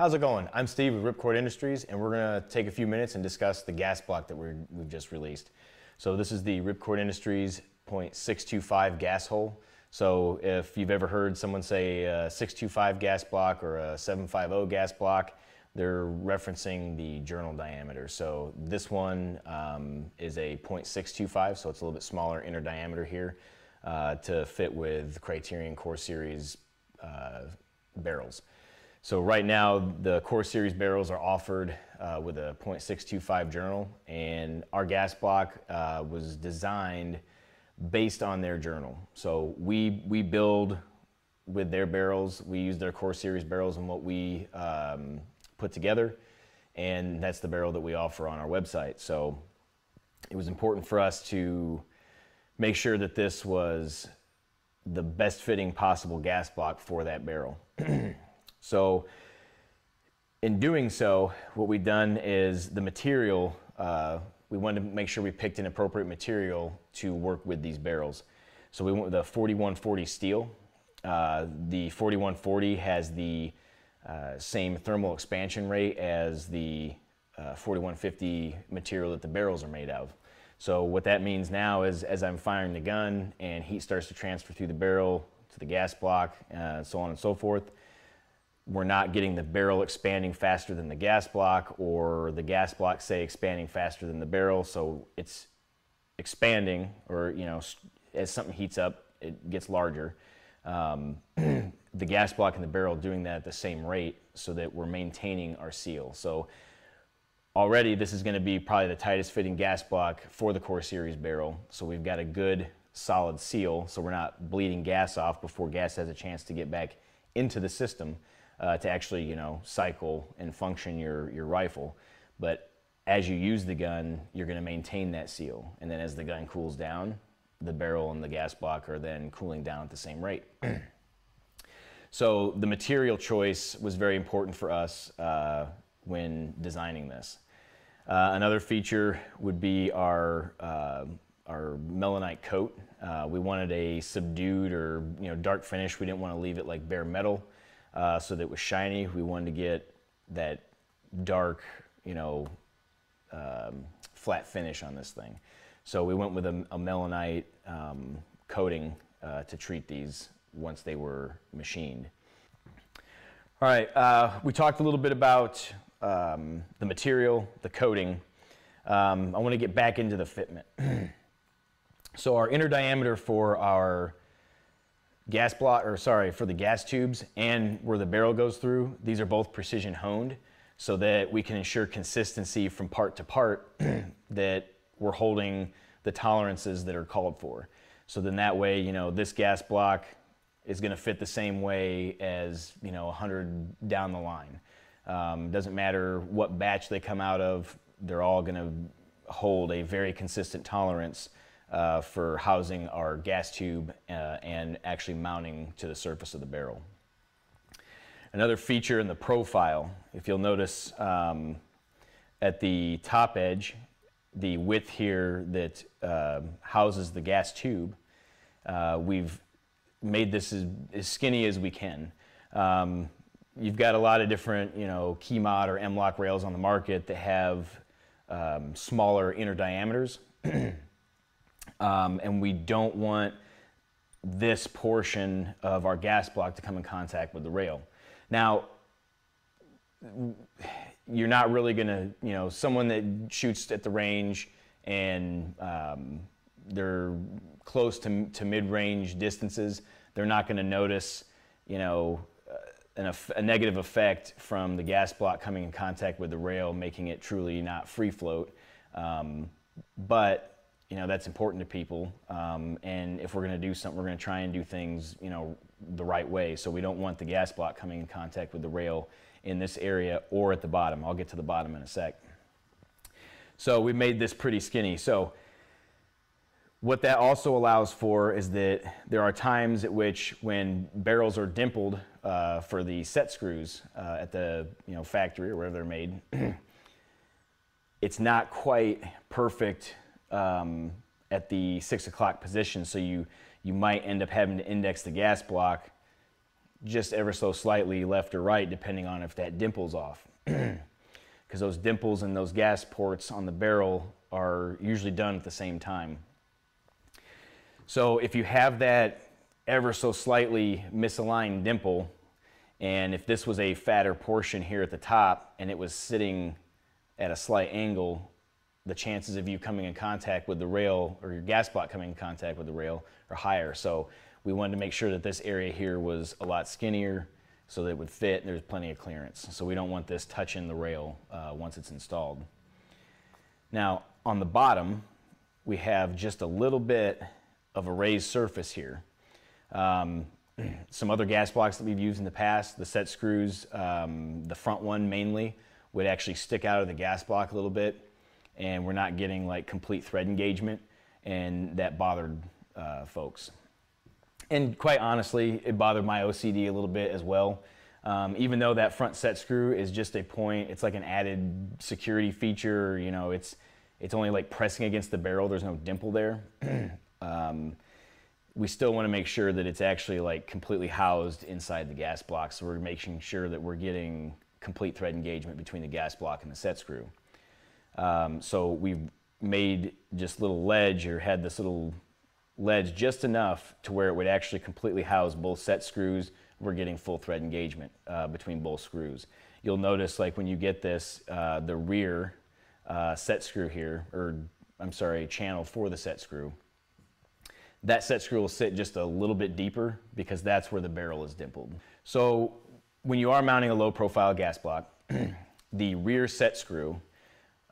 How's it going? I'm Steve with Ripcord Industries, and we're going to take a few minutes and discuss the gas block that we have just released. So this is the Ripcord Industries .625 gas hole. So if you've ever heard someone say a 625 gas block or a 750 gas block, they're referencing the journal diameter. So this one um, is a .625, so it's a little bit smaller inner diameter here uh, to fit with Criterion Core Series uh, barrels. So right now, the Core Series barrels are offered uh, with a .625 journal, and our gas block uh, was designed based on their journal. So we, we build with their barrels. We use their Core Series barrels and what we um, put together, and that's the barrel that we offer on our website. So it was important for us to make sure that this was the best fitting possible gas block for that barrel. So in doing so, what we've done is the material, uh, we wanted to make sure we picked an appropriate material to work with these barrels. So we went with a 4140 steel. Uh, the 4140 has the uh, same thermal expansion rate as the uh, 4150 material that the barrels are made of. So what that means now is as I'm firing the gun and heat starts to transfer through the barrel to the gas block, uh, so on and so forth, we're not getting the barrel expanding faster than the gas block or the gas block say expanding faster than the barrel. So it's expanding or you know as something heats up it gets larger. Um, the gas block and the barrel doing that at the same rate so that we're maintaining our seal. So already this is going to be probably the tightest fitting gas block for the core series barrel. So we've got a good solid seal so we're not bleeding gas off before gas has a chance to get back into the system uh, to actually, you know, cycle and function your, your rifle. But as you use the gun, you're going to maintain that seal. And then as the gun cools down, the barrel and the gas block are then cooling down at the same rate. so the material choice was very important for us uh, when designing this. Uh, another feature would be our, uh, our melonite coat. Uh, we wanted a subdued or you know dark finish. We didn't want to leave it like bare metal uh, so that it was shiny. We wanted to get that dark, you know, um, flat finish on this thing. So we went with a, a melonite um, coating uh, to treat these once they were machined. All right, uh, we talked a little bit about um, the material, the coating. Um, I want to get back into the fitment. so our inner diameter for our gas block, or sorry, for the gas tubes and where the barrel goes through, these are both precision honed so that we can ensure consistency from part to part that we're holding the tolerances that are called for. So then that way, you know, this gas block is going to fit the same way as, you know, 100 down the line. Um, doesn't matter what batch they come out of, they're all going to hold a very consistent tolerance uh, for housing our gas tube uh, and actually mounting to the surface of the barrel. Another feature in the profile, if you'll notice um, at the top edge, the width here that uh, houses the gas tube, uh, we've made this as, as, skinny as we can. Um, you've got a lot of different, you know, KeyMod or M-LOK rails on the market that have um, smaller inner diameters. um, and we don't want this portion of our gas block to come in contact with the rail. Now, you're not really to, you know, someone that shoots at the range and um, they're close to, to mid-range distances, they're not to notice, you know, an, a negative effect from the gas block coming in contact with the rail, making it truly not free float. Um, but you know that's important to people um, and if we're going to do something we're going to try and do things you know the right way. So we don't want the gas block coming in contact with the rail in this area or at the bottom. I'll get to the bottom in a sec. So we made this pretty skinny. So what that also allows for is that there are times at which when barrels are dimpled uh, for the set screws uh, at the you know factory or wherever they're made it's not quite perfect um, at the six o'clock position. So you, you might end up having to index the gas block just ever so slightly left or right, depending on if that dimple's off. Because those dimples and those gas ports on the barrel are usually done at the same time. So if you have that ever so slightly misaligned dimple, and if this was a fatter portion here at the top and it was sitting at a slight angle, the chances of you coming in contact with the rail or your gas block coming in contact with the rail are higher. So we wanted to make sure that this area here was a lot skinnier so that it would fit and there's plenty of clearance. So we don't want this touching the rail uh, once it's installed. Now on the bottom, we have just a little bit of a raised surface here. Um, some other gas blocks that we've used in the past, the set screws, um, the front one mainly, would actually stick out of the gas block a little bit and we're not getting like complete thread engagement and that bothered uh, folks. And quite honestly, it bothered my OCD a little bit as well. Um, even though that front set screw is just a point, it's like an added security feature, you know, it's, it's only like pressing against the barrel, there's no dimple there. um, we still want to make sure that it's actually like completely housed inside the gas block. So we're making sure that we're getting complete thread engagement between the gas block and the set screw. Um, so we've made just little ledge or had this little ledge just enough to where it would actually completely house both set screws. We're getting full thread engagement uh, between both screws. You'll notice like when you get this, uh, the rear uh, set screw here, or I'm sorry, channel for the set screw, that set screw will sit just a little bit deeper because that's where the barrel is dimpled. So when you are mounting a low profile gas block, the rear set screw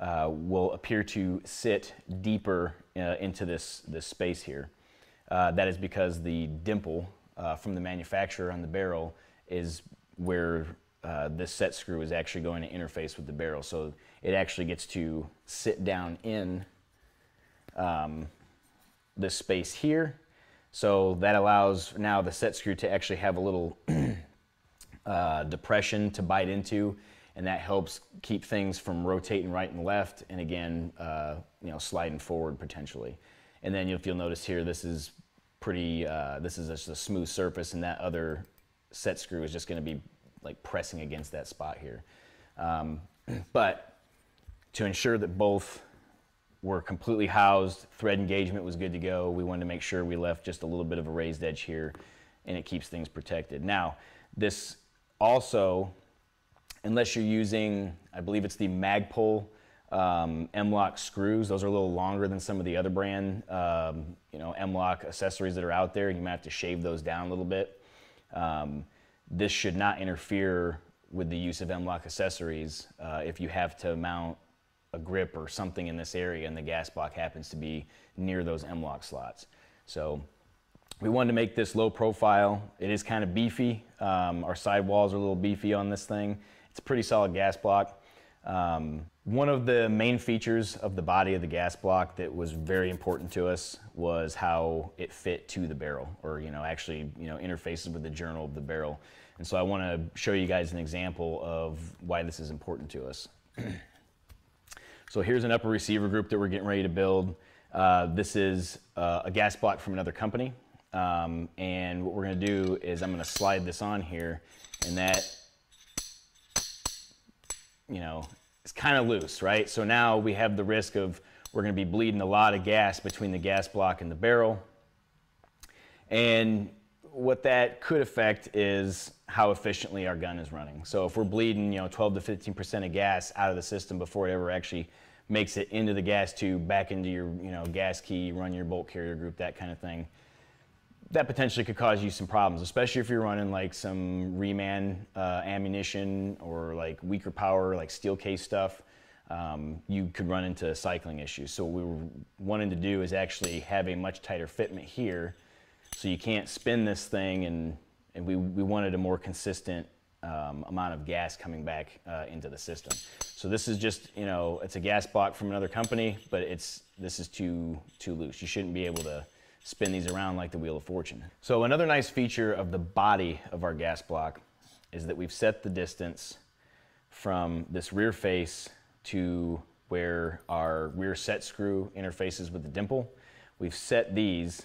uh, will appear to sit deeper uh, into this, this space here. Uh, that is because the dimple uh, from the manufacturer on the barrel is where uh, this set screw is actually going to interface with the barrel. So it actually gets to sit down in um, this space here. So that allows now the set screw to actually have a little depression to bite into and that helps keep things from rotating right and left and again uh, you know sliding forward potentially. And then if you'll notice here this is pretty uh, this is just a smooth surface and that other set screw is just going to be like pressing against that spot here. Um, but to ensure that both were completely housed thread engagement was good to go we wanted to make sure we left just a little bit of a raised edge here and it keeps things protected. Now this also unless you're using, I believe it's the Magpul um, M-LOK screws. Those are a little longer than some of the other brand, um, you know, M-LOK accessories that are out there. You might have to shave those down a little bit. Um, this should not interfere with the use of M-LOK accessories uh, if you have to mount a grip or something in this area and the gas block happens to be near those M-LOK slots. So we wanted to make this low profile. It is kind of beefy. Um, our sidewalls are a little beefy on this thing. It's a pretty solid gas block. Um, one of the main features of the body of the gas block that was very important to us was how it fit to the barrel or you know actually you know interfaces with the journal of the barrel and so I want to show you guys an example of why this is important to us. so here's an upper receiver group that we're getting ready to build. Uh, this is uh, a gas block from another company um, and what we're going to do is I'm going to slide this on here and that you know, it's kind of loose, right? So now we have the risk of we're going to be bleeding a lot of gas between the gas block and the barrel. And what that could affect is how efficiently our gun is running. So if we're bleeding, you know, 12 to 15% of gas out of the system before it ever actually makes it into the gas tube, back into your, you know, gas key, run your bolt carrier group, that kind of thing, that potentially could cause you some problems, especially if you're running like some reman uh, ammunition or like weaker power, like steel case stuff. Um, you could run into cycling issues. So what we were wanting to do is actually have a much tighter fitment here, so you can't spin this thing, and and we we wanted a more consistent um, amount of gas coming back uh, into the system. So this is just you know it's a gas block from another company, but it's this is too too loose. You shouldn't be able to spin these around like the Wheel of Fortune. So another nice feature of the body of our gas block is that we've set the distance from this rear face to where our rear set screw interfaces with the dimple. We've set these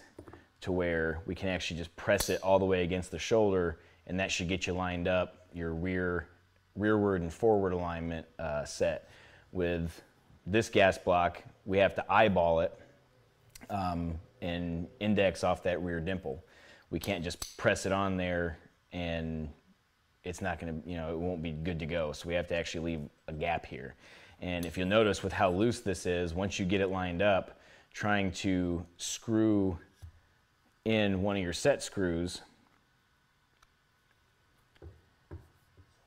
to where we can actually just press it all the way against the shoulder and that should get you lined up your rear, rearward and forward alignment uh, set. With this gas block, we have to eyeball it um, and index off that rear dimple. We can't just press it on there and it's not to, you know, it won't be good to go. So we have to actually leave a gap here. And if you'll notice with how loose this is, once you get it lined up, trying to screw in one of your set screws,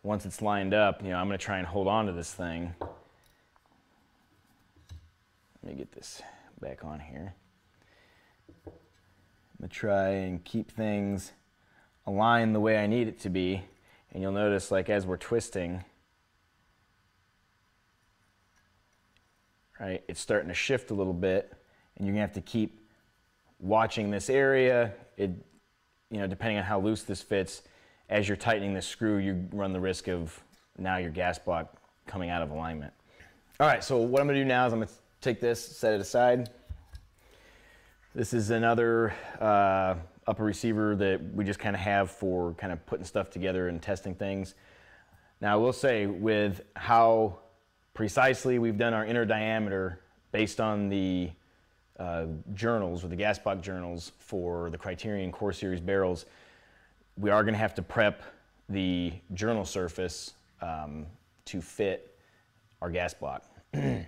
once it's lined up, you know, I'm to try and hold on to this thing. Let me get this back on here. To try and keep things aligned the way I need it to be. And you'll notice like as we're twisting, right, it's starting to shift a little bit and you're gonna have to keep watching this area. It, you know, depending on how loose this fits, as you're tightening the screw, you run the risk of now your gas block coming out of alignment. All right, so what I'm gonna do now is I'm gonna take this, set it aside. This is another uh, upper receiver that we just kind of have for kind of putting stuff together and testing things. Now I will say with how precisely we've done our inner diameter based on the uh, journals or the gas block journals for the Criterion Core Series barrels, we are going to have to prep the journal surface um, to fit our gas block. and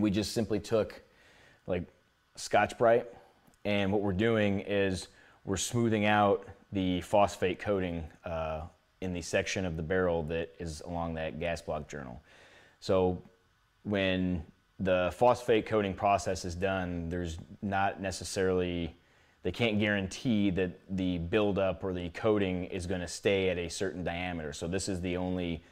we just simply took like Scotch-Brite and what we're doing is we're smoothing out the phosphate coating uh, in the section of the barrel that is along that gas block journal. So when the phosphate coating process is done, there's not necessarily, they can't guarantee that the buildup or the coating is going to stay at a certain diameter. So this is the only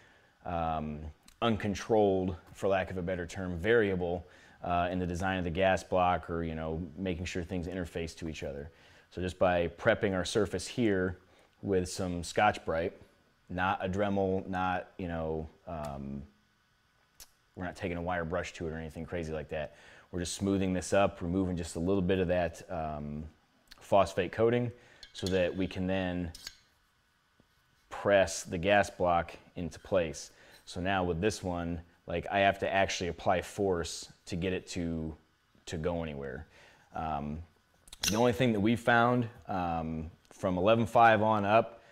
um, uncontrolled, for lack of a better term, variable uh, in the design of the gas block or, you know, making sure things interface to each other. So just by prepping our surface here with some Scotch-Brite, not a Dremel, not, you know, um, we're not taking a wire brush to it or anything crazy like that. We're just smoothing this up, removing just a little bit of that um, phosphate coating so that we can then press the gas block into place. So now with this one, like I have to actually apply force to get it to, to go anywhere. Um, the only thing that we found um, from 11.5 on up,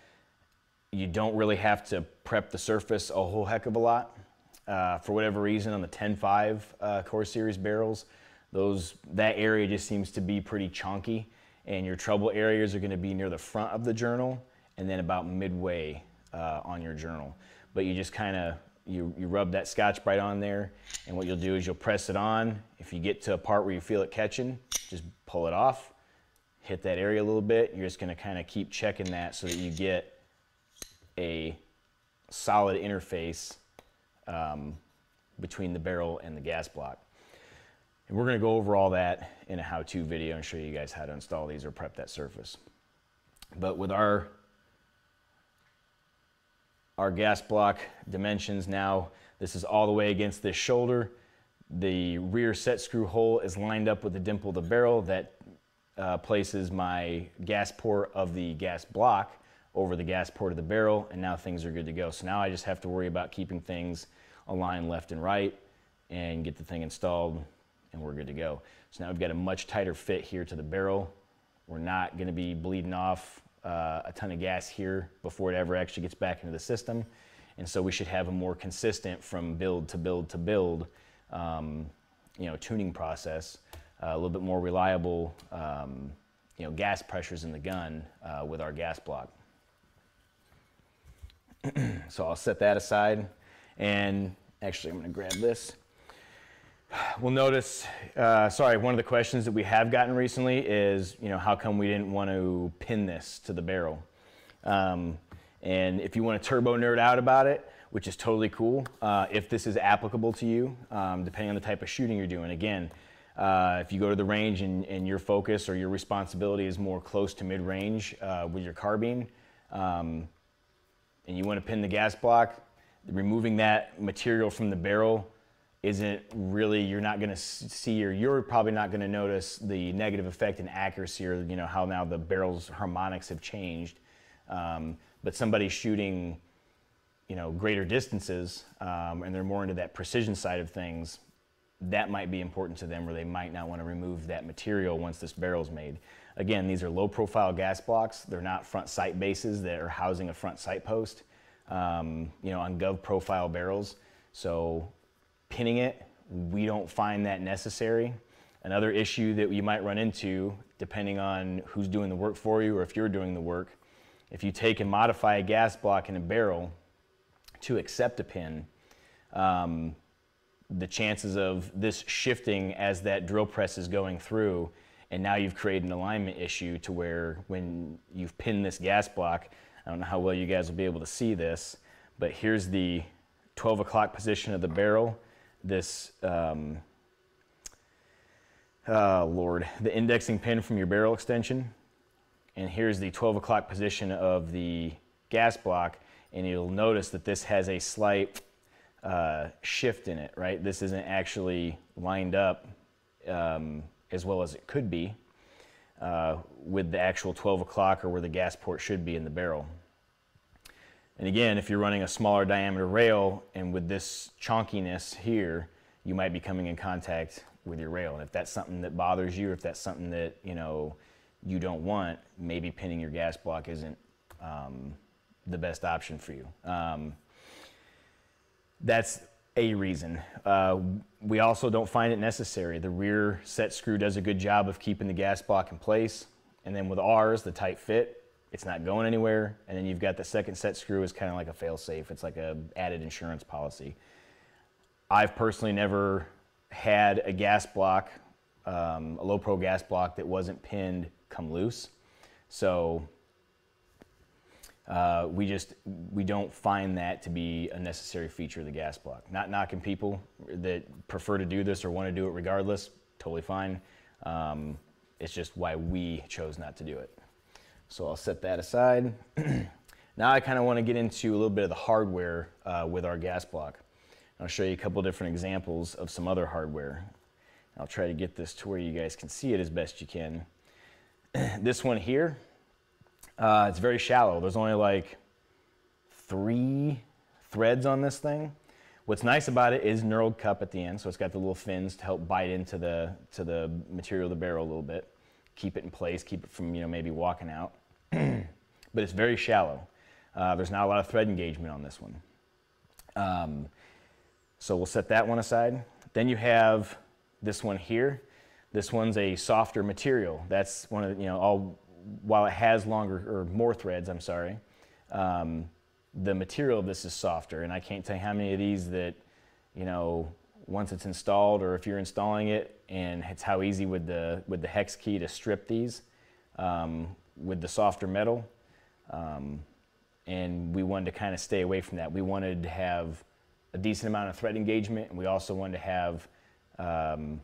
you don't really have to prep the surface a whole heck of a lot. Uh, for whatever reason, on the 10.5 uh, Core Series barrels, those that area just seems to be pretty chunky, and your trouble areas are going to be near the front of the journal and then about midway uh, on your journal. But you just kind of you, you rub that Scotch-Brite on there, and what you'll do is you'll press it on. If you get to a part where you feel it catching, just pull it off hit that area a little bit. You're just going to kind of keep checking that so that you get a solid interface um, between the barrel and the gas block. And we're going to go over all that in a how-to video and show you guys how to install these or prep that surface. But with our our gas block dimensions now, this is all the way against this shoulder. The rear set screw hole is lined up with the dimple of the barrel that uh, places my gas port of the gas block over the gas port of the barrel and now things are good to go. So now I just have to worry about keeping things aligned left and right and get the thing installed and we're good to go. So now we've got a much tighter fit here to the barrel. We're not going to be bleeding off uh, a ton of gas here before it ever actually gets back into the system. And so we should have a more consistent from build to build to build, um, you know, tuning process a little bit more reliable um, you know, gas pressures in the gun uh, with our gas block. so I'll set that aside and actually I'm going to grab this. We'll notice, uh, sorry, one of the questions that we have gotten recently is, you know, how come we didn't want to pin this to the barrel? Um, and if you want to turbo nerd out about it, which is totally cool, uh, if this is applicable to you, um, depending on the type of shooting you're doing. Again, uh, if you go to the range and, and, your focus or your responsibility is more close to mid-range uh, with your carbine, um, and you want to pin the gas block, removing that material from the barrel isn't really, you're not going to see or you're probably not going to notice the negative effect in accuracy or, you know, how now the barrel's harmonics have changed. Um, but somebody shooting, you know, greater distances, um, and they're more into that precision side of things, that might be important to them, where they might not want to remove that material once this barrel's made. Again, these are low profile gas blocks. They're not front sight bases that are housing a front sight post, um, you know, on gov profile barrels. So pinning it, we don't find that necessary. Another issue that you might run into, depending on who's doing the work for you or if you're doing the work, if you take and modify a gas block in a barrel to accept a pin, um, the chances of this shifting as that drill press is going through, and now you've created an alignment issue to where when you've pinned this gas block, I don't know how well you guys will be able to see this, but here's the 12 o'clock position of the barrel. This, um, oh Lord, the indexing pin from your barrel extension. And here's the 12 o'clock position of the gas block. And you'll notice that this has a slight uh, shift in it, right? This isn't actually lined up um, as well as it could be uh, with the actual 12 o'clock or where the gas port should be in the barrel. And again, if you're running a smaller diameter rail and with this chunkiness here, you might be coming in contact with your rail. And if that's something that bothers you, or if that's something that, you know, you don't want, maybe pinning your gas block isn't um, the best option for you. Um, that's a reason. Uh, we also don't find it necessary. The rear set screw does a good job of keeping the gas block in place. And then with ours, the tight fit, it's not going anywhere. And then you've got the second set screw is kind of like a fail safe. It's like a added insurance policy. I've personally never had a gas block, um, a low pro gas block that wasn't pinned come loose. So uh, we just we don't find that to be a necessary feature of the gas block. Not knocking people that prefer to do this or want to do it regardless, totally fine. Um, it's just why we chose not to do it. So I'll set that aside. now I kind of want to get into a little bit of the hardware uh, with our gas block. I'll show you a couple different examples of some other hardware. I'll try to get this to where you guys can see it as best you can. this one here, uh, it's very shallow. There's only like three threads on this thing. What's nice about it is knurled cup at the end, so it's got the little fins to help bite into the to the material of the barrel a little bit, keep it in place, keep it from you know maybe walking out. but it's very shallow. Uh, there's not a lot of thread engagement on this one. Um, so we'll set that one aside. Then you have this one here. This one's a softer material. That's one of the, you know all while it has longer or more threads, I'm sorry, um, the material of this is softer. And I can't tell you how many of these that, you know, once it's installed or if you're installing it and it's how easy with the, with the hex key to strip these um, with the softer metal. Um, and we wanted to kind of stay away from that. We wanted to have a decent amount of thread engagement and we also wanted to have um,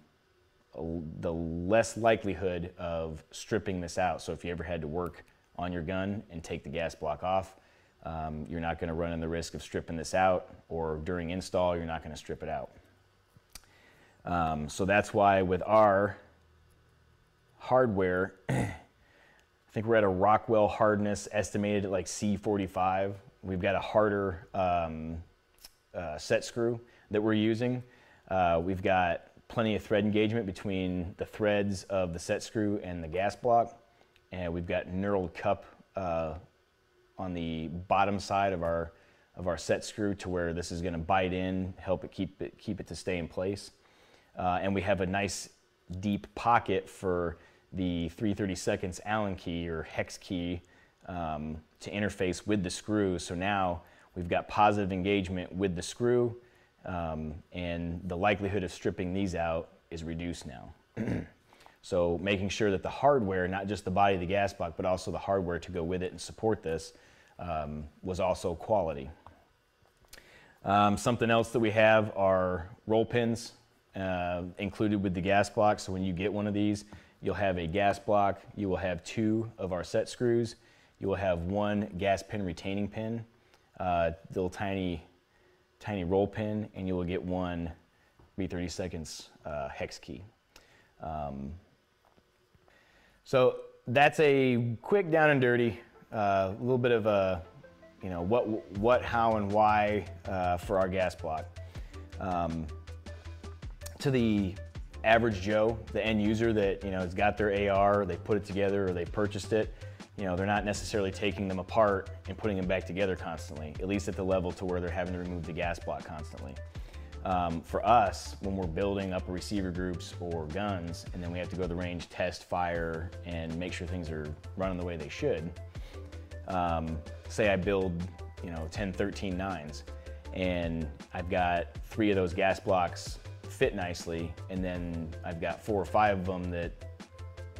the less likelihood of stripping this out. So if you ever had to work on your gun and take the gas block off, um, you're not going to run in the risk of stripping this out, or during install, you're not going to strip it out. Um, so that's why with our hardware, I think we're at a Rockwell hardness estimated at like C45. We've got a harder um, uh, set screw that we're using. Uh, we've got plenty of thread engagement between the threads of the set screw and the gas block. And we've got knurled cup uh, on the bottom side of our, of our set screw to where this is gonna bite in, help it keep it, keep it to stay in place. Uh, and we have a nice deep pocket for the 330 seconds Allen key or hex key um, to interface with the screw. So now we've got positive engagement with the screw um, and the likelihood of stripping these out is reduced now. so making sure that the hardware, not just the body of the gas block, but also the hardware to go with it and support this um, was also quality. Um, something else that we have are roll pins uh, included with the gas block. So when you get one of these, you'll have a gas block, you will have two of our set screws, you will have one gas pin retaining pin, uh, little tiny tiny roll pin, and you will get one B30 seconds uh, hex key. Um, so that's a quick down and dirty, a uh, little bit of a you know, what, what, how, and why uh, for our gas block. Um, to the average Joe, the end user that you know has got their AR, they put it together or they purchased it, you know, they're not necessarily taking them apart and putting them back together constantly, at least at the level to where they're having to remove the gas block constantly. Um, for us, when we're building up receiver groups or guns, and then we have to go to the range, test, fire, and make sure things are running the way they should. Um, say I build, you know, 10, 13 nines, and I've got three of those gas blocks fit nicely, and then I've got four or five of them that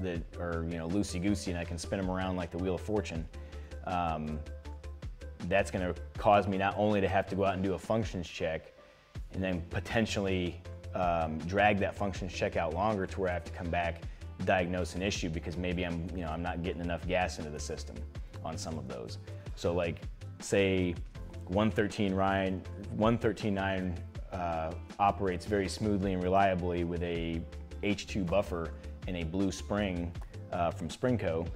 that are you know loosey goosey, and I can spin them around like the wheel of fortune. Um, that's going to cause me not only to have to go out and do a functions check, and then potentially um, drag that functions check out longer to where I have to come back, diagnose an issue because maybe I'm you know I'm not getting enough gas into the system on some of those. So like say 113 Ryan 113.9 uh, operates very smoothly and reliably with a H2 buffer and a blue spring uh, from Sprinco.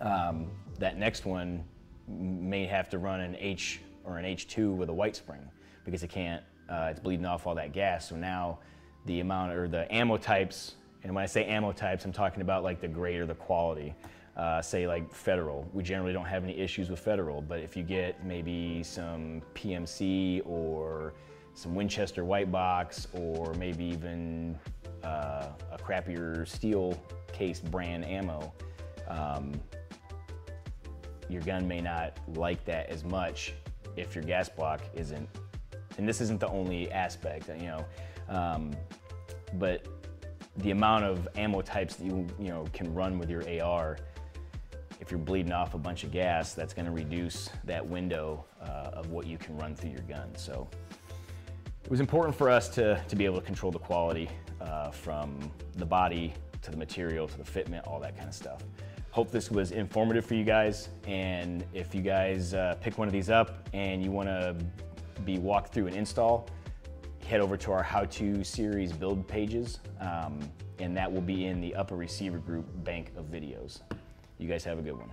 Um, that next one may have to run an H or an H2 with a white spring because it can't, uh, it's bleeding off all that gas. So now the amount or the ammo types, and when I say ammo types, I'm talking about like the grade or the quality. Uh, say like federal, we generally don't have any issues with federal, but if you get maybe some PMC or some Winchester white box or maybe even uh, a crappier steel case brand ammo, um, your gun may not like that as much if your gas block isn't, and this isn't the only aspect, you know, um, but the amount of ammo types that you, you know, can run with your AR, if you're bleeding off a bunch of gas, that's gonna reduce that window uh, of what you can run through your gun. So it was important for us to, to be able to control the quality uh, from the body to the material to the fitment, all that kind of stuff. Hope this was informative for you guys. And if you guys uh, pick one of these up and you want to be walked through an install, head over to our how-to series build pages. Um, and that will be in the upper receiver group bank of videos. You guys have a good one.